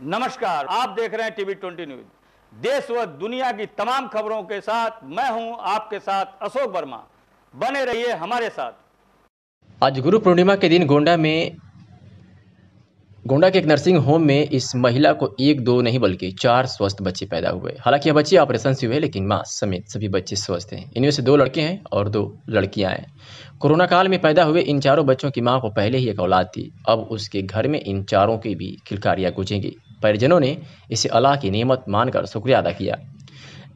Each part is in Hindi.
नमस्कार, आप देख रहे हैं टीवी ट्वेंटी न्यूज़। देश व दुनिया की तमाम खबरों के साथ मैं हूँ आपके साथ अशोक वर्मा। बने रहिए हमारे साथ। आज गुरु पूर्णिमा के दिन गोंडा में गोंडा के एक नर्सिंग होम में इस महिला को एक, दो नहीं, बल्कि चार स्वस्थ बच्चे पैदा हुए। हालाँकि यह बच्चे ऑपरेशन से हुए, लेकिन माँ समेत सभी बच्चे स्वस्थ हैं। इनमें से दो लड़के हैं और दो लड़कियाँ हैं। कोरोना काल में पैदा हुए इन चारों बच्चों की माँ को पहले ही एक औलाद थी। अब उसके घर में इन चारों की भी खिलकारियाँ गूंजेंगी। परिजनों ने इसे अल्लाह की नियमत मानकर शुक्रिया अदा किया।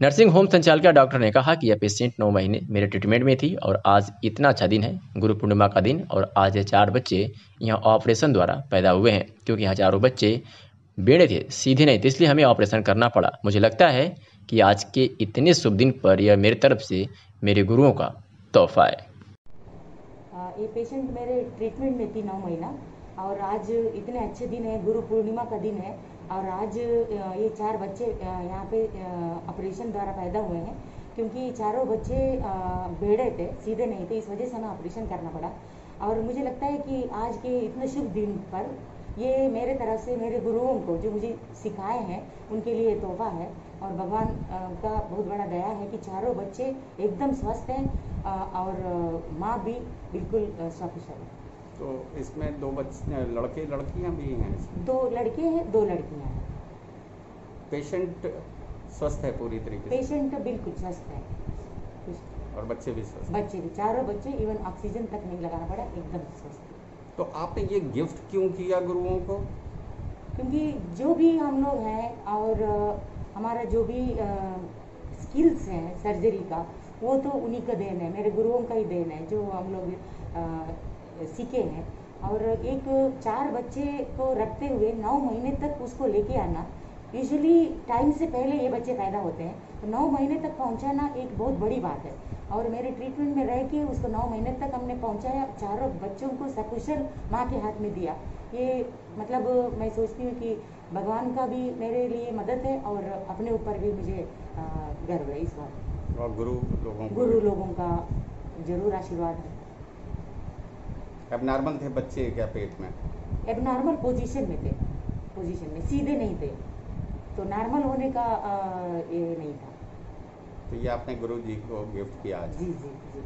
नर्सिंग होम संचालिका डॉक्टर ने कहा कि यह पेशेंट नौ महीने मेरे ट्रीटमेंट में थी और आज इतना अच्छा दिन है। गुरु पूर्णिमा का दिन और आज ये चार बच्चे यहाँ ऑपरेशन द्वारा पैदा हुए हैं, क्योंकि यहाँ चारों बच्चे बेड़े थे, सीधे नहीं थे इसलिए हमें ऑपरेशन करना पड़ा। मुझे लगता है कि आज के इतने शुभ दिन पर यह मेरी तरफ़ से मेरे गुरुओं का तोहफा है। ये पेशेंट मेरे ट्रीटमेंट में थी नौ महीना और आज इतने अच्छे दिन है, गुरु पूर्णिमा का दिन है। और आज ये चार बच्चे यहाँ पे ऑपरेशन द्वारा पैदा हुए हैं, क्योंकि चारों बच्चे बेड़े थे, सीधे नहीं थे, इस वजह से हमें ऑपरेशन करना पड़ा। और मुझे लगता है कि आज के इतने शुभ दिन पर ये मेरे तरफ़ से, मेरे गुरुओं को जो मुझे सिखाए हैं, उनके लिए तोहफा है। और भगवान का बहुत बड़ा दया है कि चारों बच्चे एकदम स्वस्थ हैं और माँ भी बिल्कुल सकुशल है। तो इसमें दो बच्चे लड़के लड़कियाँ भी हैं इसमें? दो लड़के हैं दो लड़कियाँ हैं। पेशेंट स्वस्थ है पूरी तरीके से? पेशेंट बिल्कुल स्वस्थ है। और बच्चे भी स्वस्थ? बच्चे भी चारों बच्चे इवन ऑक्सीजन तक नहीं लगाना पड़ा एकदम स्वस्थ। तो आपने ये गिफ्ट क्यों किया गुरुओं को? क्योंकि जो भी हम लोग हैं और हमारा जो भी स्किल्स हैं सर्जरी का वो तो उन्हीं का देन है मेरे गुरुओं का ही देन है जो हम लोग सीखे हैं। और एक चार बच्चे को रखते हुए नौ महीने तक उसको लेके आना यूजुअली टाइम से पहले ये बच्चे पैदा होते हैं। तो नौ महीने तक पहुंचाना एक बहुत बड़ी बात है। और मेरे ट्रीटमेंट में रह के उसको नौ महीने तक हमने पहुँचाया चारों बच्चों को सकुशल माँ के हाथ में दिया। ये मतलब मैं सोचती हूँ कि भगवान का भी मेरे लिए मदद है और अपने ऊपर भी मुझे गर्व है इस बात। और गुरु लोगों गुरु लोगों का ज़रूर आशीर्वाद है। अब नॉर्मल थे बच्चे क्या पेट में? एबनॉर्मल पोजीशन में थे। पोजीशन में सीधे नहीं थे। तो नॉर्मल होने का आ, ये नहीं था। तो ये आपने गुरु जी को गिफ्ट किया जी जी जी।